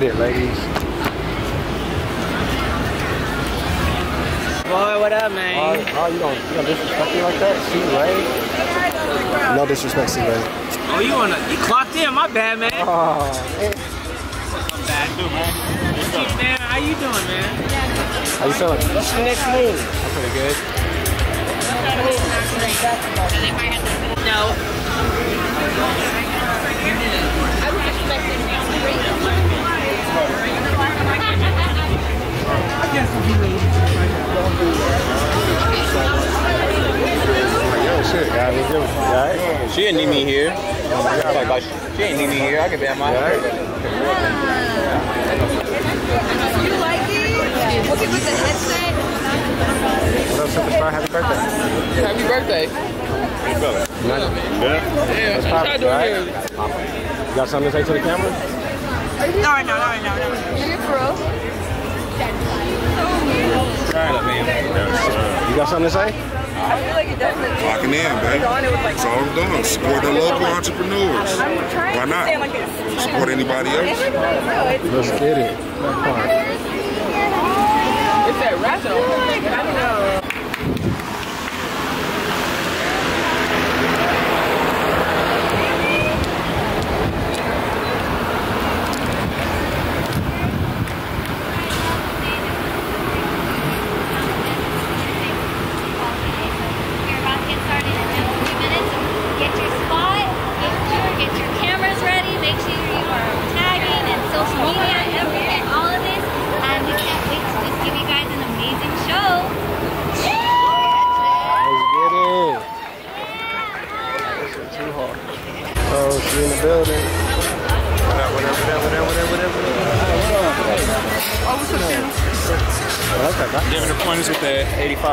get it, ladies. Boy, what up, Oh, man? oh, you don't, you don't disrespect me like that? See, Ray? No disrespect, see, Ray. Oh, you wanna? You clocked in? My bad, man. Oh, man. Bad, dude, man. Man, how you doing, man? How you feeling? What's the next move? I'm pretty good. No. Like, yo, right? She didn't need me here. Like, like, she didn't need me here. I could be at my You? You like it? Okay, with the headset. What up, Super Spy? Happy birthday. Happy birthday. Nothing. Yeah. What's How poppin', you doing all here? right? You got something to say to the camera? No, no, no, no, no. You're for real? You got something to say? I feel like it definitely. Locking in, baby. That's all I'm doing. Support the local entrepreneurs. Why not? Support anybody else. Let's get it. That part. It's that ratchet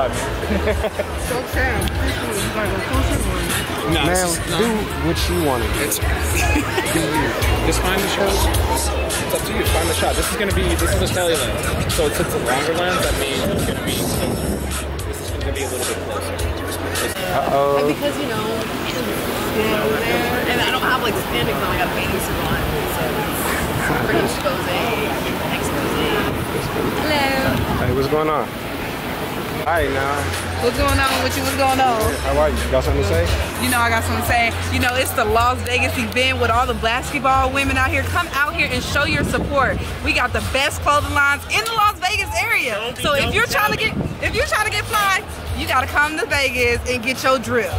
the 85. So, Sam, you guys are closer or? No, Ma'am, it's, do what you want to do. it's just find the shot. It's up to you. Find the shot. This is gonna be this is a tele lens. So since it's a longer lens, that means it's gonna be closer. This is gonna be a little bit closer. Uh-oh. Because, you know, you there, and I don't have like spandex on, I got bathing suit on. So it's pretty expose. Expose. Hello. Hey, what's going on? Hi, now. What's going on with you? What's going on? How are you? Got something to say? You know, I got something to say. You know, it's the Las Vegas event with all the basketball women out here. Come out here and show your support. We got the best clothing lines in the Las Vegas area. So if you're trying to get if you're trying to get fly, you gotta come to Vegas and get your drill.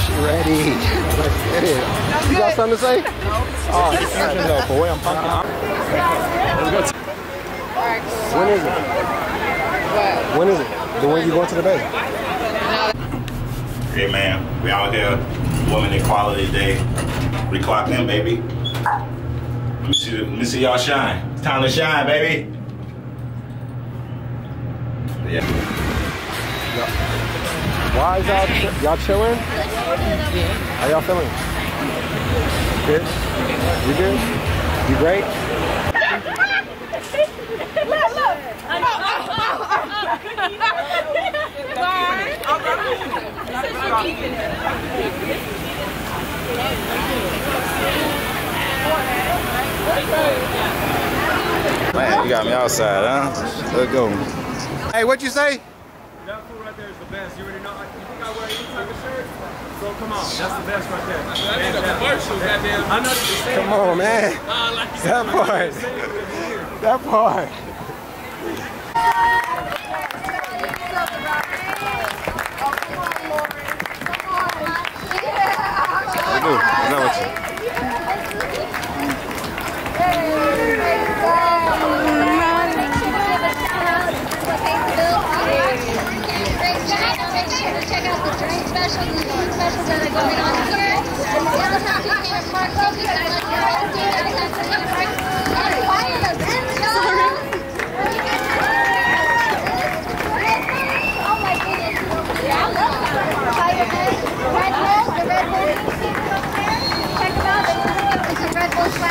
She ready. Let's get it. You got something to say? Oh, no, boy, I'm pumping. When is it? When is it? The when you going to the bay? Hey man, we out here, Women Equality Day. We clocked in, baby. Let me see, let me see y'all shine. It's time to shine, baby. Yeah. Why is y'all y'all chilling? How y'all feeling? Good. You good? You great? Man, you got me outside, huh? Let's go. Hey, what'd you say? That food right there is the best. You already know. You think I wear any type of shirt? So come on, that's the best right there. That's a commercial, goddamn. I know that you say Come on, man. Uh, like That part. That part.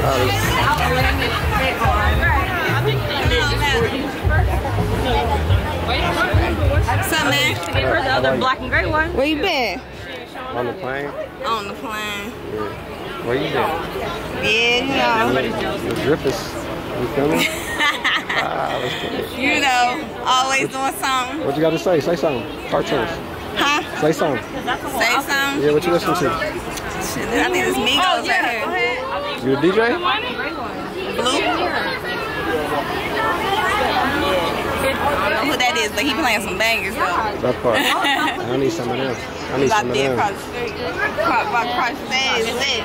What's up, man? To give her the other black and gray one. Where you been? On the plane? On the plane. Yeah. Where you been? Yeah, you know. The drip is, you feel me? ah, let's get it. You know, always doing something. What you got to say? Say something. Cartoons. Huh? Say something. Say something. Yeah, what you listening to? Shit, I think it's Migos right here. You a DJ? Blue? I don't know who that is, but he playing some bangers though. That part. I need some of them. I need About some of there them. across the street. Across, across the stage, is it?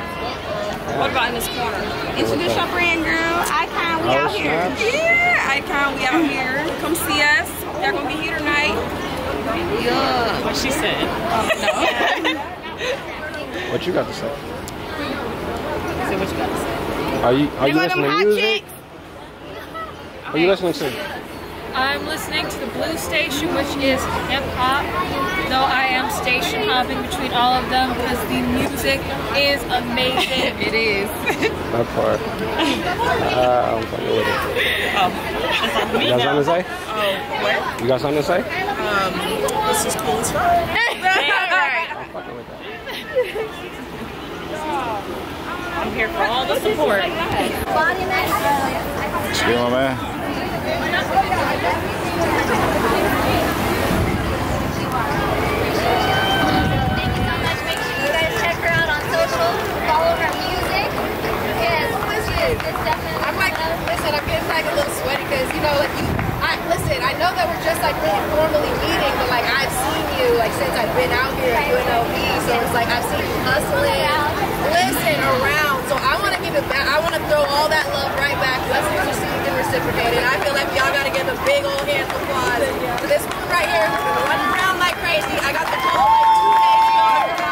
What about in this corner? Introduce your friend, girl. Icon, we Oh, out here. Oh, yeah, Icon, we out here. Come see us. Y'all gonna be here tonight. Yeah. What she said. Oh, what you got to say? So what you got to say? Are you are you Them listening to hot music? chicks. What are you listening to? I'm listening to the Blue Station, which is hip hop, though I am station hopping between all of them because the music is amazing. it is. That part. Uh, I'm fucking with it. Oh, You got something to say? Oh, what? You got something to say? Um, this is cool as fuck. I'm fucking with that. I'm here for all the support. You social. Follow her music. I'm like, listen, I'm getting like a little sweaty because you know, like you. I listen. I know that we're just like meeting, but like I've seen you like since I've been out here at UNLV, so it's like I've seen you hustling, listen around. So I want to give it back. I want to throw all that love right back. Lessons received and reciprocated. I feel like y'all got to give a big old hand of applause to this one right here who's running around like crazy. I got the call like two days ago.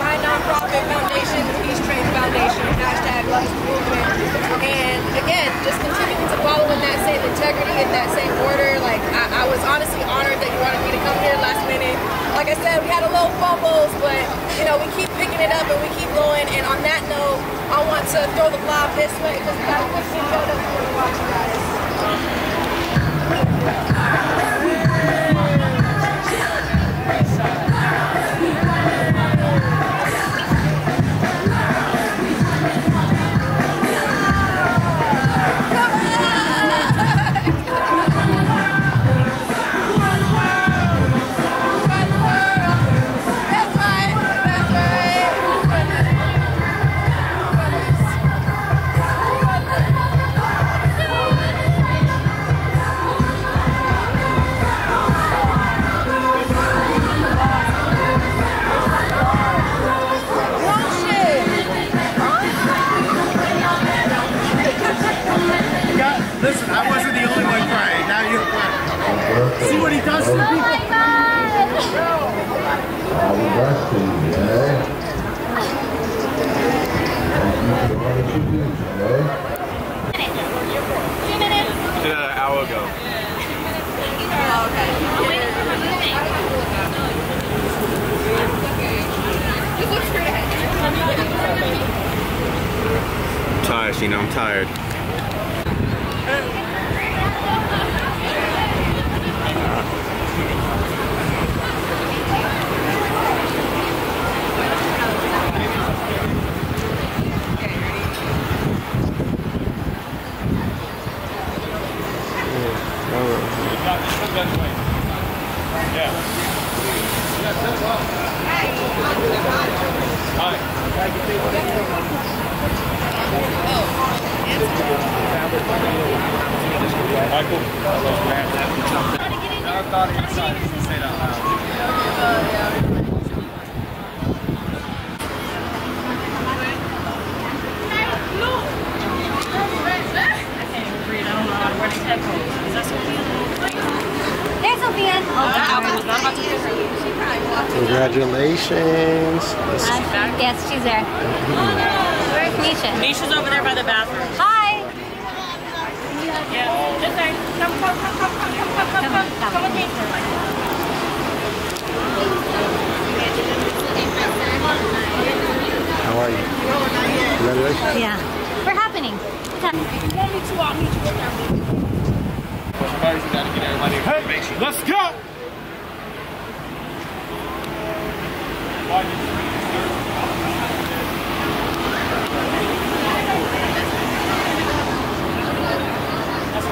My nonprofit foundation, Peace Train Foundation, hashtag Love Movement. And again, just continuing to follow in that same integrity, in that same order. Like, I, I was honestly honored that you wanted me to come here last minute. Like I said, we had a little fumbles, but, you know, we keep picking it up and we keep going. And on that note, I want to throw the blob this way because we got a quick video that we want to watch, guys. Tired, Sheena. I'm tired. There's Sophia. Congratulations. Uh, yes, she's there. Where is Nisha. Nisha's over there by the bathroom. How are you? Congratulations. Yeah. We're happening. What's happening? You want me to? I'll meet you with them. Hey, let's go! Happy birthday, Jen. One year and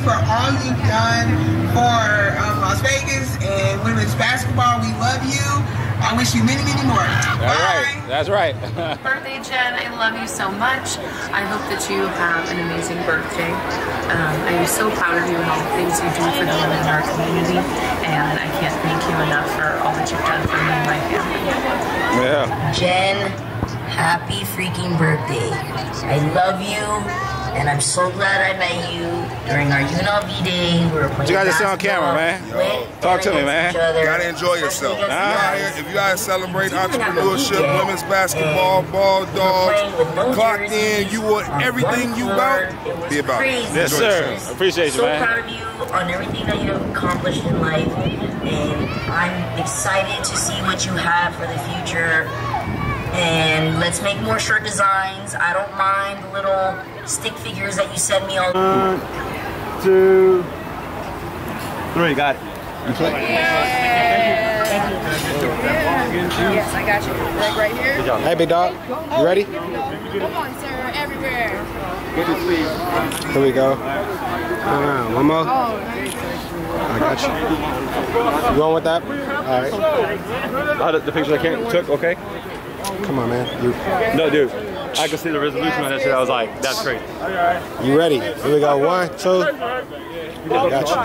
for all you've done for um, Las Vegas and women's basketball. We love you. I wish you many, many more. That's right. That's right. birthday, Jen. I love you so much. I hope that you have an amazing birthday. Um, I am so proud of you and all the things you do for the women in our community, and I can't thank you enough for all that you've done for me and my family. yeah. Jen, happy freaking birthday. I love you, and I'm so glad I met you during our UNLV day. We were playing You guys are still on camera, man. with Talk to me, man. against each other. You gotta enjoy yourself. If you, out here, if you out here celebrate entrepreneurship, women's basketball, ball dogs, clocked in, you want everything you about, be about it. Yes, Enjoy sir. yourself. Appreciate you, so man. proud of you on everything that you have accomplished in life, and I'm excited to see what you have for the future. And let's make more shirt designs. I don't mind the little stick figures that you send me all. One, two, three. Got it. Yes, I got you. Like right here. Good job. Hey, big dog. You ready? Come on, sir. Everywhere. Here we go. Uh, one more. Oh, I got you. You going with that? All right. Oh, the, the picture I can't took, okay? Come on, man. You, No, dude. I could see the resolution on that shit. I was like, that's great. you ready? Here we go. One, two. Got you.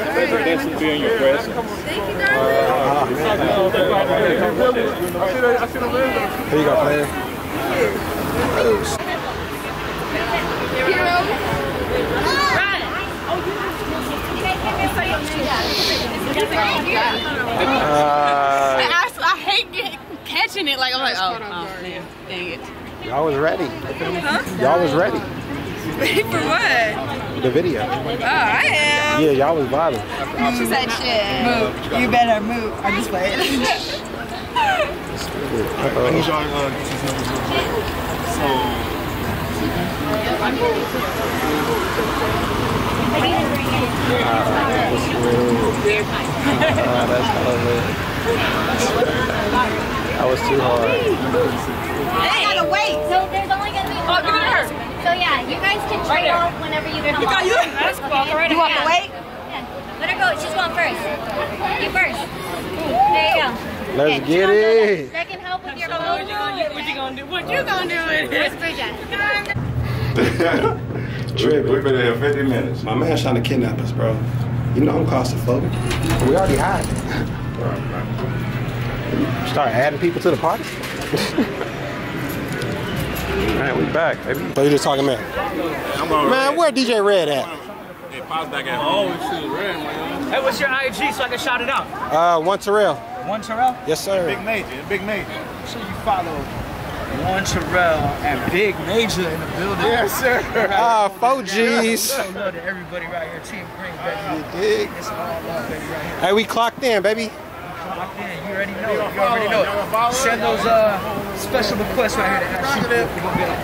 Thanks for being your press. Here you go, player. Uh, I, I, I hate get, catching it. Like I'm like, oh, oh man, dang it. y'all was ready. Huh? Y'all was ready. Ready for what? The video. Oh, I am. Yeah, y'all was vibing. She said shit. Move. You better move. I'm just playing. I need y'all get these numbers real quick. So, Ah, that's hella lit. That was too hard. I gotta wait. So there's only gonna be oh, one. Oh, give it to her. So yeah, you guys can Right trade there. off whenever you come You got on. you. That's cool. Go right You want ahead. to wait? Yeah. Let her go. She's going first. You first. There you go. Let's Okay, get it. That can help with your So what you gonna do? What you gonna do? What you gonna do with Where's it? Bridget? Trip. We've been here 50 minutes. My man's trying to kidnap us, bro. You know I'm claustrophobic. We already hide. Start adding people to the party. Man, we back, baby. So you just talking man? Man, where DJ Red at? Hey, pause back at home. Hey, what's your IG so I can shout it out? Uh, one Terrell. One Terrell? Yes, sir. Big Major, Big Major. Make sure you follow One Terrell and Big Major in the building. Yes, sir. Ah, four Gs. Show love to everybody right here. Team Green, baby. You dig? It's all love, baby, right here. Hey, we clocked in, baby. Locked in. You already know it. You already know it. Send those uh, special requests right here to ask you.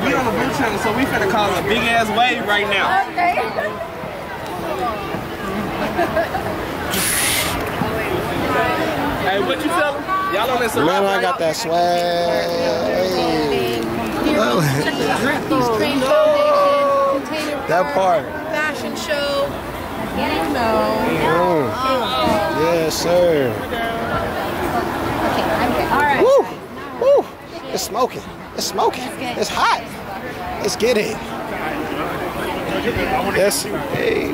We on the blue channel, so we finna call a big ass wave right now. Okay. Hey, what you tell them? Y'all on this Man, I got that swag. Dream Foundation, Container That part. Fashion Show. You know. Mm. Yes, sir. Okay, All right. Woo! Woo! It's smoking. It's smoking. It's hot. Let's get it. Yes. Hey.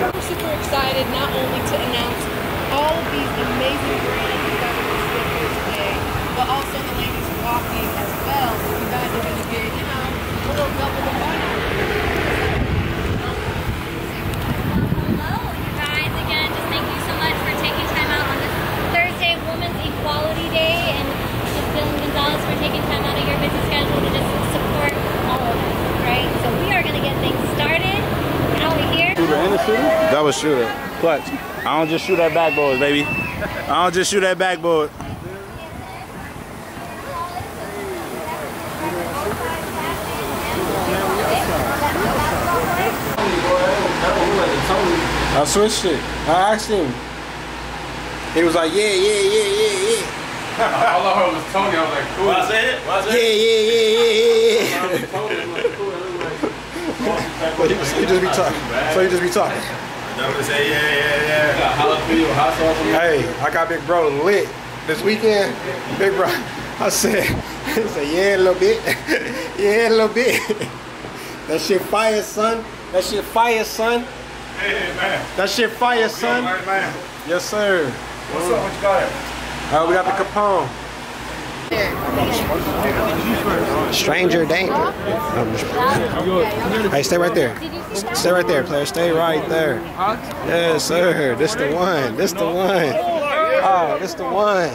We're super excited not only to announce all of these amazing brands that are going to here today, but also the ladies walking as well. So you guys are going to shooter. Clutch. I don't just shoot at backboards, baby. I don't just shoot at backboard. I switched it. I asked him. He was like, yeah, yeah, yeah, yeah, yeah. All I heard was Tony. I was like, cool. What's it? What's Yeah, yeah, yeah, yeah, yeah. so he, he just be talking. So he just be talking. Never say yeah, yeah, yeah. Hey, I got Big Bro lit this weekend. Big Bro, I said, he said, yeah, a little bit. yeah, a little bit. that shit fire, son. That shit fire, son. Hey, man. That shit fire, son. Right, man. Yes, sir. What's up? What you got here? Uh, we got the Capone. Stranger danger. Hey, stay right there. Stay right there, player. Stay right there. Yes, sir. This the one. This the one. Oh, this the one.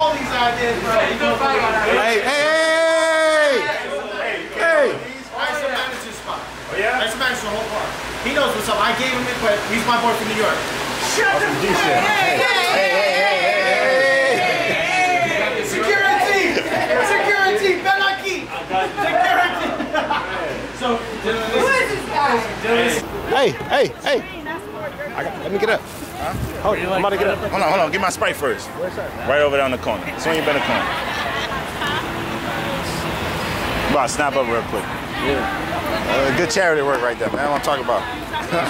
All these ideas, bro. Hey, hey, hey, hey. That's the manager's spot. Oh, yeah? That's the manager's whole park. He knows what's up. I gave him it, but he's my boy from New York. Shut the Hey, hey, hey, hey, so, who is this guy? Hey, hey, hey. I got, let me get up. Hold on, I'm about to get up. Hold on, hold on. Get my Sprite first. Right over there on the corner. Swing you better corner. About to snap up real quick. Yeah. Uh, good charity work right there, man. I want to talk about.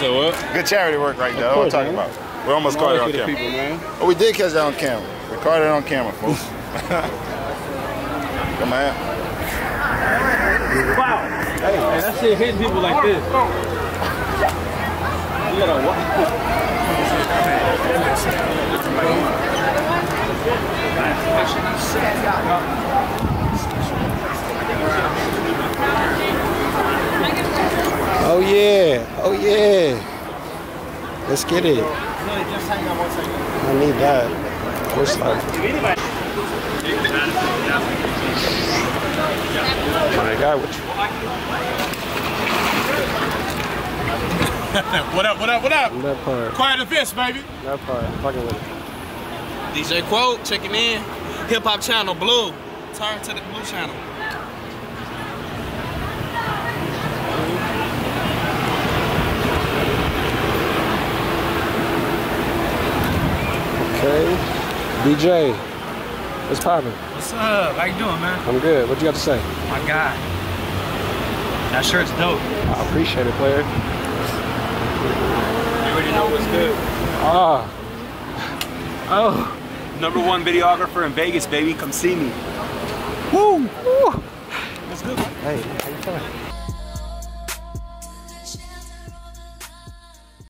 So what? Good charity work right there. I want to talk about. We almost caught it on camera. people, man. Oh, we did catch that on camera. We caught it on camera, folks. Come on. Wow. Hey, hey, that shit hitting people like this. You gotta Oh yeah. Oh yeah. Let's get it. I need that. Where's like? My guy with you. what up, what up, what up? That part. Quiet events, baby. That part. I'm fucking with it. DJ Quote, checking in. Hip Hop Channel, Blue. Turn to the Blue Channel. Okay. DJ. What's poppin'? What's up? How you doing, man? I'm good. What you got to say? My God. That shirt's dope. I appreciate it, player. You already know what's good. Ah. Oh. Number one videographer in Vegas, baby. Come see me. Woo! Woo! What's good? Hey, how you feeling?